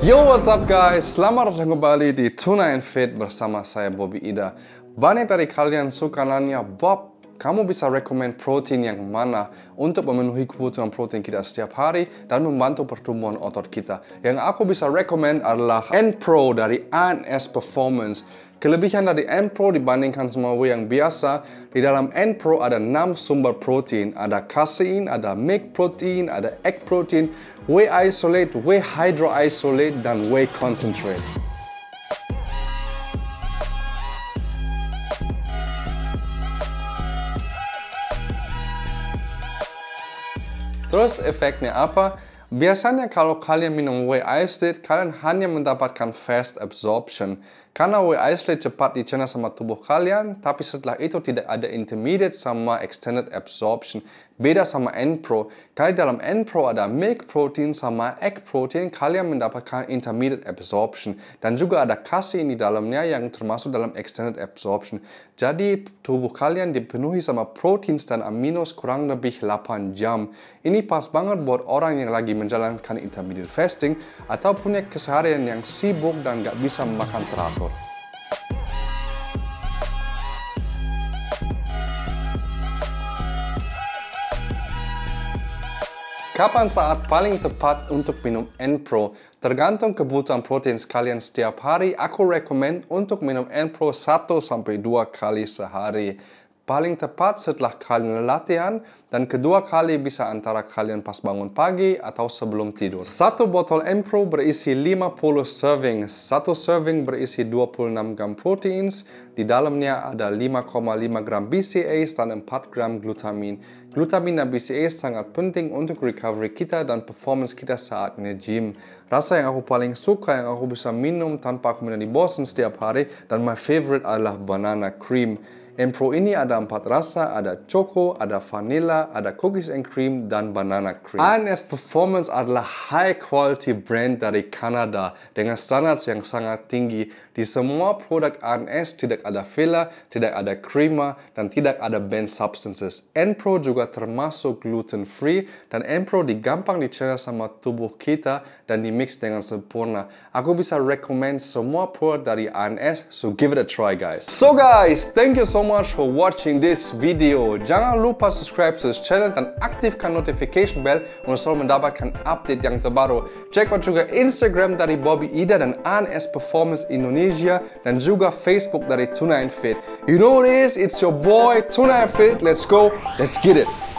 Yo, what's up guys? Selamat datang kembali di Tuna and Fit bersama saya Bobby Ida. Banyak dari kalian suka nanya, Bob, kamu bisa rekomend protein yang mana untuk memenuhi kebutuhan protein kita setiap hari dan membantu pertumbuhan otot kita. Yang aku bisa rekomend adalah N-Pro dari ANS Performance. Kelebihan dari N-Pro dibandingkan semua whey yang biasa, di dalam N-Pro ada 6 sumber protein. Ada casein, ada milk protein, ada egg protein, whey isolate, whey hydro isolate, dan whey concentrate. Terus efeknya apa? Biasanya kalau kalian minum whey isolate, kalian hanya mendapatkan fast absorption. Karena whey isolate cepat dicerna sama tubuh kalian, tapi setelah itu tidak ada intermediate sama extended absorption. Beda sama N-Pro, kali dalam N-Pro ada milk protein sama egg protein, kalian mendapatkan intermediate absorption. Dan juga ada casein di dalamnya yang termasuk dalam extended absorption. Jadi tubuh kalian dipenuhi sama protein dan aminos kurang lebih 8 jam. Ini pas banget buat orang yang lagi menjalankan intermediate fasting atau punya keseharian yang sibuk dan gak bisa makan Kapan saat paling tepat untuk minum N-Pro? Tergantung kebutuhan protein kalian setiap hari, aku rekomend untuk minum N-Pro 1-2 kali sehari. Paling tepat setelah kalian latihan dan kedua kali bisa antara kalian pas bangun pagi atau sebelum tidur. Satu botol M-Pro berisi 50 serving. Satu serving berisi 26 gram proteins. Di dalamnya ada 5,5 gram BCAAs dan 4 gram glutamin. Glutamin dan BCAAs sangat penting untuk recovery kita dan performance kita saat nge-gym. Rasa yang aku paling suka yang aku bisa minum tanpa aku menjadi bosan setiap hari dan my favorite adalah banana cream. Empro ini ada empat rasa, ada choco, ada vanilla, ada cookies and cream, dan banana cream. ANS Performance adalah high quality brand dari Kanada dengan standar yang sangat tinggi. Di semua produk ANS tidak ada filler, tidak ada krima, dan tidak ada banned substances. Enpro juga termasuk gluten free, dan Enpro digampang dicerna sama tubuh kita dan dimix dengan sempurna. Aku bisa recommend semua produk dari ANS, so give it a try guys. So guys, thank you so much for watching this video. Jangan lupa subscribe to this channel dan aktifkan notification bell untuk selalu mendapatkan update yang terbaru. Check out juga Instagram dari Bobby Ida dan ANS Performance Indonesia dan juga Facebook dari Tuna and Fit. You know what it is? It's your boy Tuna and Fit. Let's go. Let's get it.